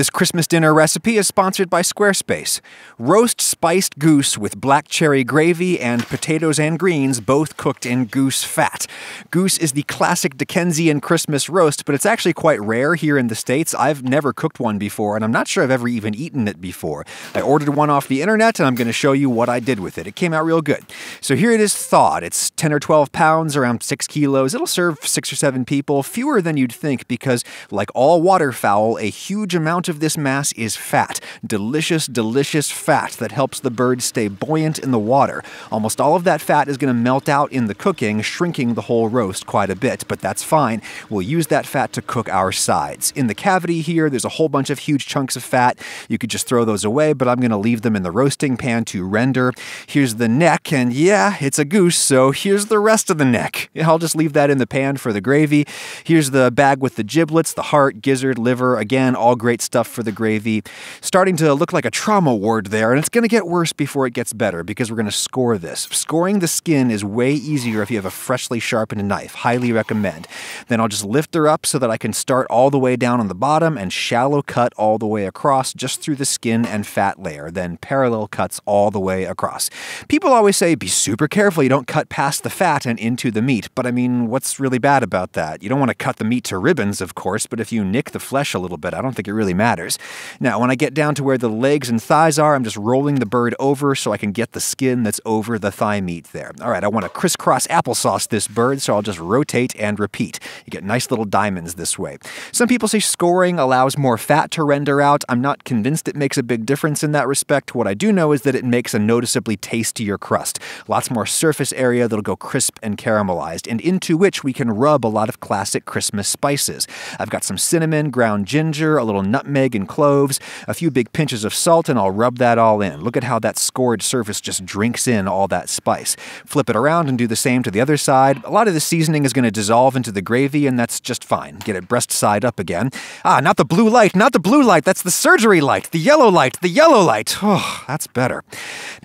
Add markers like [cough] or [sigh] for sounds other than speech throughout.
This Christmas dinner recipe is sponsored by Squarespace. Roast spiced goose with black cherry gravy and potatoes and greens, both cooked in goose fat. Goose is the classic Dickensian Christmas roast, but it's actually quite rare here in the States. I've never cooked one before, and I'm not sure I've ever even eaten it before. I ordered one off the internet, and I'm going to show you what I did with it. It came out real good. So here it is thawed. It's 10 or 12 pounds, around 6 kilos. It'll serve 6 or 7 people, fewer than you'd think, because like all waterfowl, a huge amount of this mass is fat. Delicious, delicious fat that helps the bird stay buoyant in the water. Almost all of that fat is going to melt out in the cooking, shrinking the whole roast quite a bit, but that's fine. We'll use that fat to cook our sides. In the cavity here, there's a whole bunch of huge chunks of fat. You could just throw those away, but I'm going to leave them in the roasting pan to render. Here's the neck, and yeah, it's a goose, so here's the rest of the neck. I'll just leave that in the pan for the gravy. Here's the bag with the giblets, the heart, gizzard, liver, again, all great stuff for the gravy. Starting to look like a trauma ward there, and it's going to get worse before it gets better because we're going to score this. Scoring the skin is way easier if you have a freshly sharpened knife. Highly recommend. Then I'll just lift her up so that I can start all the way down on the bottom and shallow cut all the way across just through the skin and fat layer, then parallel cuts all the way across. People always say be super careful you don't cut past the fat and into the meat, but I mean, what's really bad about that? You don't want to cut the meat to ribbons, of course, but if you nick the flesh a little bit, I don't think it really matters. Now, when I get down to where the legs and thighs are, I'm just rolling the bird over so I can get the skin that's over the thigh meat there. All right, I want to crisscross applesauce this bird, so I'll just rotate and repeat. You get nice little diamonds this way. Some people say scoring allows more fat to render out. I'm not convinced it makes a big difference in that respect. What I do know is that it makes a noticeably tastier crust. Lots more surface area that'll go crisp and caramelized, and into which we can rub a lot of classic Christmas spices. I've got some cinnamon, ground ginger, a little nutmeg and cloves, a few big pinches of salt, and I'll rub that all in. Look at how that scored surface just drinks in all that spice. Flip it around and do the same to the other side. A lot of the seasoning is going to dissolve into the gravy, and that's just fine. Get it breast side up again. Ah, not the blue light, not the blue light. That's the surgery light. The yellow light, the yellow light. Oh, that's better.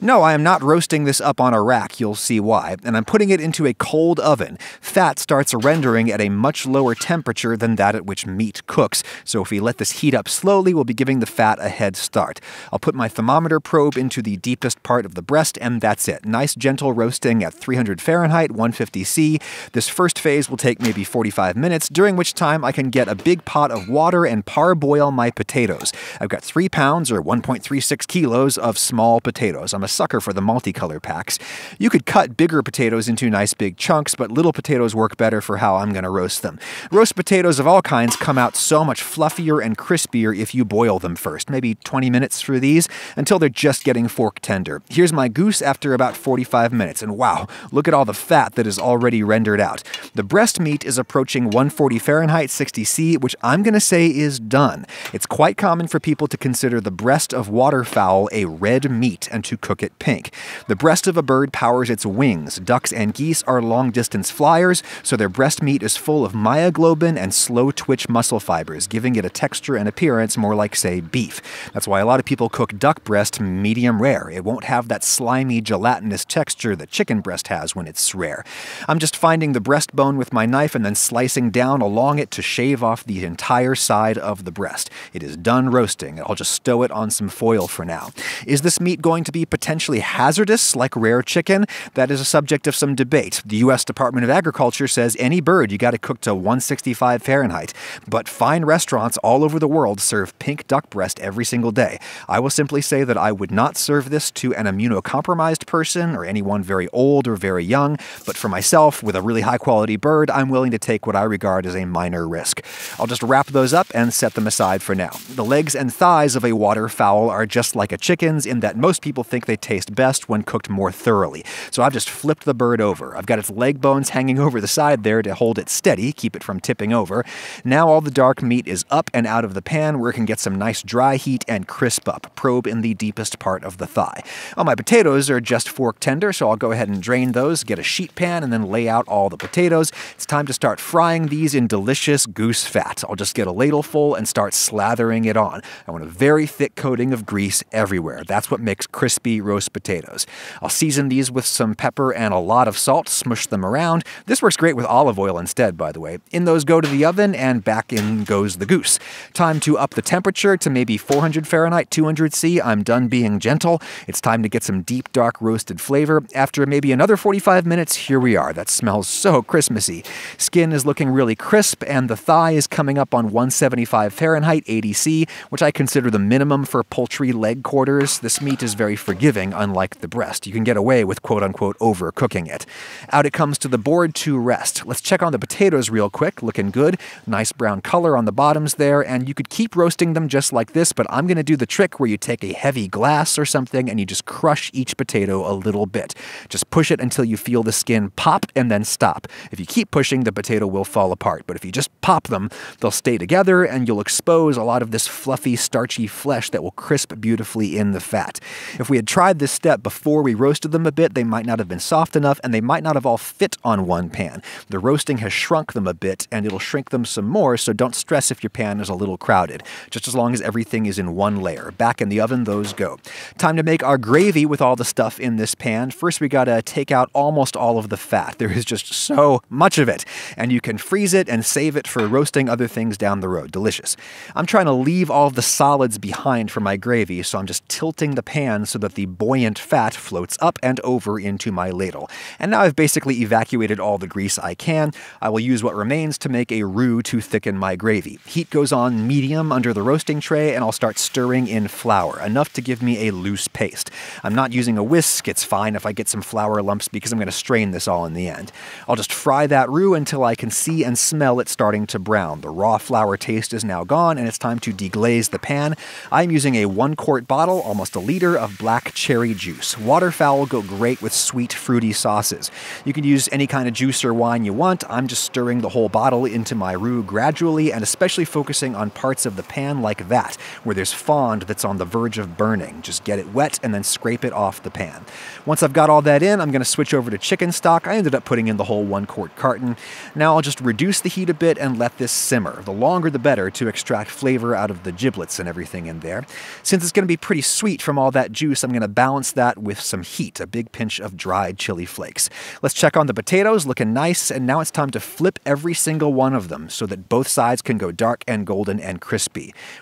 No, I am not roasting this up on a rack. You'll see why. And I'm putting it into a cold oven. Fat starts rendering at a much lower temperature than that at which meat cooks. So if we let this heat up slowly, we'll be giving the fat a head start. I'll put my thermometer probe into the deepest part of the breast, and that's it. Nice gentle roasting at 300 Fahrenheit, 150 C. This first phase will take maybe 45 minutes, during which time I can get a big pot of water and parboil my potatoes. I've got three pounds or 1.36 kilos of small potatoes. I'm a sucker for the multicolor packs. You could cut bigger potatoes into nice big chunks, but little potatoes work better for how I'm going to roast them. Roast potatoes of all kinds come out so much fluffier and crispier if you boil them first. Maybe 20 minutes for these until they're just getting fork tender. Here's my goose after about 45 minutes, and wow, look at all the fat that is already rendered out. The breast meat is approaching 140 Fahrenheit, 60 C, which I'm going to say is done. It's quite common for people to consider the breast of waterfowl a red meat and to cook it pink. The breast of a bird powers its wings. Ducks and geese are long distance flyers, so their breast meat is full of myoglobin and slow twitch muscle fibers, giving it a texture and appearance more like, say, beef. That's why a lot of people cook duck breast medium rare. It won't have that slimy, gelatinous texture that chicken breast has when it's rare. I'm just finding the breastbone with my knife and then slicing down along it to shave off the entire side of the breast. It is done roasting. I'll just stow it on some foil for now. Is this meat going to be potentially hazardous like rare chicken? That is a subject of some debate. The U.S. Department of Agriculture says any bird you got to cook to 165 Fahrenheit, but fine restaurants all over the world serve pink duck breast every single day. I will simply say that I would not serve this to an immunocompromised person or anyone very old or very young, but for myself, with a really high quality bird, I'm willing to take what I regard as a minor risk. I'll just wrap those up and set them aside for now. The legs and thighs of a waterfowl are just like a chicken's in that most people think they taste best when cooked more thoroughly. So I've just flipped the bird over. I've got its leg bones hanging [laughs] over the side there to hold it steady, keep it from tipping over. Now all the dark meat is up and out of the pan where it can get some nice dry heat and crisp up. Probe in the deepest part of the thigh. All my potatoes are just fork tender, so I'll go ahead and drain those, get a sheet pan, and then lay out all the potatoes. It's time to start frying these in delicious goose fat. I'll just get a ladle full and start slathering it on. I want a very thick coating of grease everywhere. That's what makes crispy roast potatoes. I'll season these with some pepper and a lot of salt, smush them around. This works great with olive oil instead, by the way. In those go to the oven, and back in goes the goose. Time to up the temperature to maybe 400 Fahrenheit, 200 C. I'm done being gentle. It's time to get some deep, dark roasted flavor. After maybe another 45 minutes, here we are. That smells so Christmassy. Skin is looking really crisp, and the thigh is coming up on 175 Fahrenheit, 80 C, which I consider the minimum for poultry leg quarters. This meat is very forgiving, unlike the breast. You can get away with quote unquote overcooking it. Out it comes to the board to rest. Let's check on the potatoes real quick. Looking good. Nice brown color on the bottoms there, and you could keep roasting them just like this, but I'm going to do the trick where you take a heavy glass or something and you just crush each potato a little bit. Just push it until you feel the skin pop and then stop. If you keep pushing, the potato will fall apart, but if you just pop them, they'll stay together and you'll expose a lot of this fluffy, starchy flesh that will crisp beautifully in the fat. If we had tried this step before we roasted them a bit, they might not have been soft enough and they might not have all fit on one pan. The roasting has shrunk them a bit and it'll shrink them some more, so don't stress if your pan is a little crowded, just as long as everything is in one layer. Back in the oven, those go. Time to make our gravy with all the stuff in this pan. First, we gotta take out almost all of the fat. There is just so much of it, and you can freeze it and save it for roasting other things down the road. Delicious. I'm trying to leave all of the solids behind for my gravy, so I'm just tilting the pan so that the buoyant fat floats up and over into my ladle. And now I've basically evacuated all the grease I can. I will use what remains to make a roux to thicken my gravy. Heat goes on medium under the roasting tray, and I'll start stirring in flour, enough to give me a loose paste. I'm not using a whisk, it's fine if I get some flour lumps because I'm going to strain this all in the end. I'll just fry that roux until I can see and smell it starting to brown. The raw flour taste is now gone, and it's time to deglaze the pan. I'm using a one quart bottle, almost a liter, of black cherry juice. Waterfowl go great with sweet, fruity sauces. You can use any kind of juice or wine you want. I'm just stirring the whole bottle into my roux gradually and especially focusing on parts of the pan like that, where there's fond that's on the verge of burning. Just get it wet and then scrape it off the pan. Once I've got all that in, I'm going to switch over to chicken stock. I ended up putting in the whole one quart carton. Now I'll just reduce the heat a bit and let this simmer. The longer the better to extract flavor out of the giblets and everything in there. Since it's going to be pretty sweet from all that juice, I'm going to balance that with some heat, a big pinch of dried chili flakes. Let's check on the potatoes, looking nice, and now it's time to flip every single one of them so that both sides can go dark and golden and crispy.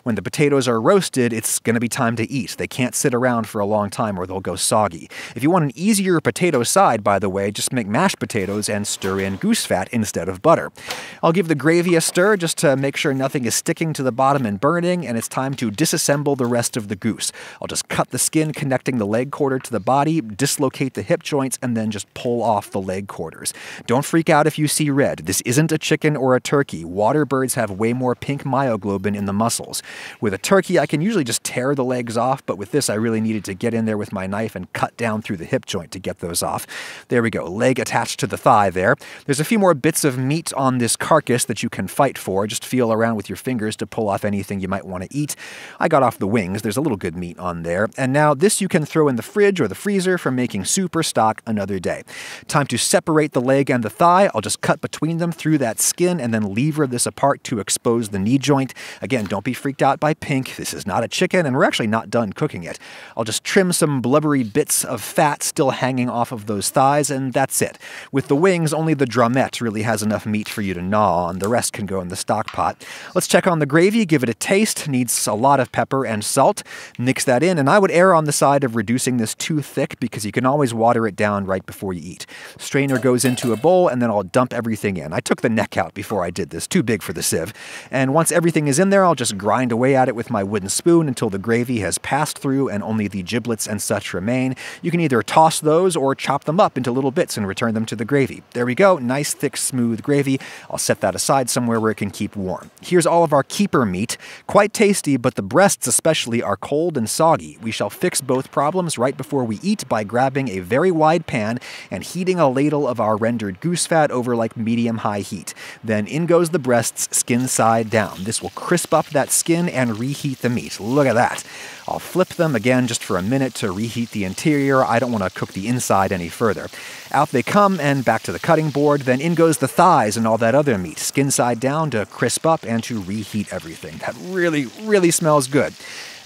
When the potatoes are roasted, it's going to be time to eat. They can't sit around for a long time or they'll go soggy. If you want an easier potato side, by the way, just make mashed potatoes and stir in goose fat instead of butter. I'll give the gravy a stir just to make sure nothing is sticking to the bottom and burning, and it's time to disassemble the rest of the goose. I'll just cut the skin connecting the leg quarter to the body, dislocate the hip joints, and then just pull off the leg quarters. Don't freak out if you see red. This isn't a chicken or a turkey. Water birds have way more pink myoglobin in the muscles. With a turkey, I can usually just tear the legs off, but with this, I really needed to get in there with my knife and cut down through the hip joint to get those off. There we go, leg attached to the thigh there. There's a few more bits of meat on this carcass that you can fight for. Just feel around with your fingers to pull off anything you might want to eat. I got off the wings, there's a little good meat on there. And now this you can throw in the fridge or the freezer for making soup or stock another day. Time to separate the leg and the thigh. I'll just cut between them through that skin and then lever this apart to expose the knee joint. Again, don't be freaked out by pink. This is not a chicken, and we're actually not done cooking it. I'll just trim some blubbery bits of fat still hanging off of those thighs, and that's it. With the wings, only the drumette really has enough meat for you to gnaw on. The rest can go in the stock pot. Let's check on the gravy, give it a taste. Needs a lot of pepper and salt. Mix that in, and I would err on the side of reducing this too thick because you can always water it down right before you eat. Strainer goes into a bowl, and then I'll dump everything in. I took the neck out before I did this, too big for the sieve. And once everything is in there, I'll just grind away at it with my wooden spoon until the gravy has passed through and only the giblets and such remain. You can either toss those or chop them up into little bits and return them to the gravy. There we go, nice, thick, smooth gravy. I'll set that aside somewhere where it can keep warm. Here's all of our keeper meat. Quite tasty, but the breasts especially are cold and soggy. We shall fix both problems right before we eat by grabbing a very wide pan and heating a ladle of our rendered goose fat over like medium-high heat. Then in goes the breasts, skin side down. This will crisp up that skin and reheat the meat. Look at that. I'll flip them again just for a minute to reheat the interior. I don't want to cook the inside any further. Out they come and back to the cutting board. Then in goes the thighs and all that other meat, skin side down to crisp up and to reheat everything. That really, really smells good.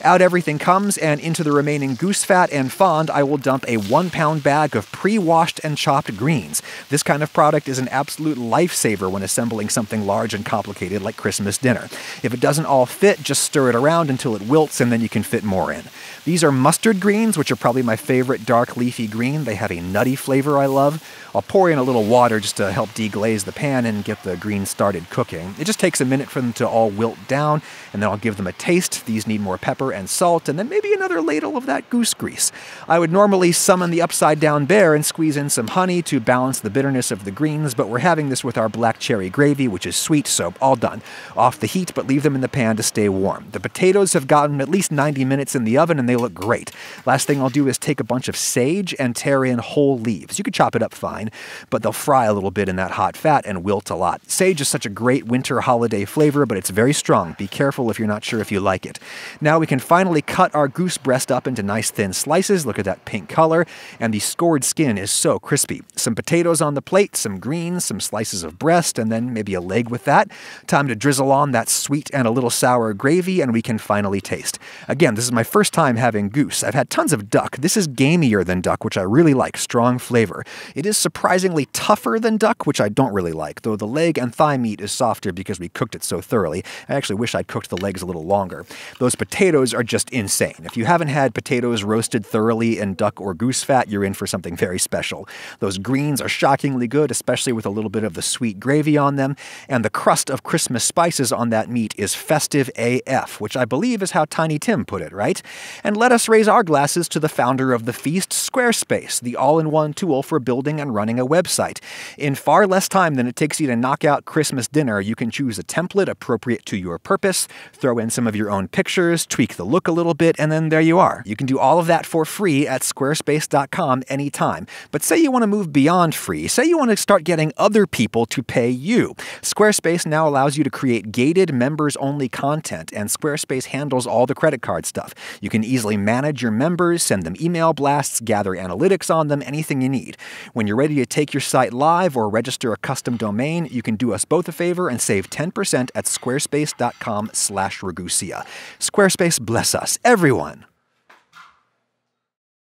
Out everything comes, and into the remaining goose fat and fond, I will dump a one pound bag of pre washed and chopped greens. This kind of product is an absolute lifesaver when assembling something large and complicated like Christmas dinner. If it doesn't all fit, just stir it around until it wilts and then you can fit more in. These are mustard greens, which are probably my favorite dark leafy green. They have a nutty flavor I love. I'll pour in a little water just to help deglaze the pan and get the greens started cooking. It just takes a minute for them to all wilt down, and then I'll give them a taste. These need more pepper and salt, and then maybe another ladle of that goose grease. I would normally summon the upside down bear and squeeze in some honey to balance the bitterness of the greens, but we're having this with our black cherry gravy, which is sweet, so all done. Off the heat, but leave them in the pan to stay warm. The potatoes have gotten at least 90 minutes in the oven, and they look great. Last thing I'll do is take a bunch of sage and tear in whole leaves. You could chop it up fine, but they'll fry a little bit in that hot fat and wilt a lot. Sage is such a great winter holiday flavor, but it's very strong. Be careful if you're not sure if you like it. Now we can finally cut our goose breast up into nice thin slices. Look at that pink color, and the scored skin is so crispy. Some potatoes on the plate, some greens, some slices of breast, and then maybe a leg with that. Time to drizzle on that sweet and a little sour gravy, and we can finally taste. Again, this is my first time having goose. I've had tons of duck. This is gamier than duck, which I really like. Strong flavor. It is surprisingly tougher than duck, which I don't really like, though the leg and thigh meat is softer because we cooked it so thoroughly. I actually wish I'd cooked the legs a little longer. Those potatoes are just insane. If you haven't had potatoes roasted thoroughly in duck or goose fat, you're in for something very special. Those greens are shockingly good, especially with a little bit of the sweet gravy on them, and the crust of Christmas spices on that meat is festive AF, which I believe is how Tiny Tim put it, right? And let us raise our glasses to the founder of the feast, Squarespace, the all in one tool for building and running a website. In far less time than it takes you to knock out Christmas dinner, you can choose a template appropriate to your purpose, throw in some of your own pictures, tweak the look a little bit, and then there you are. You can do all of that for free at squarespace.com anytime. But say you want to move beyond free, say you want to start getting other people to pay you. Squarespace now allows you to create gated members only content, and Squarespace handles all the credit card stuff. You can easily manage your members, send them email blasts, gather analytics on them, anything you need. When you're ready to take your site live or register a custom domain, you can do us both a favor and save 10% at squarespace.com slash Ragusea. Squarespace bless us, everyone.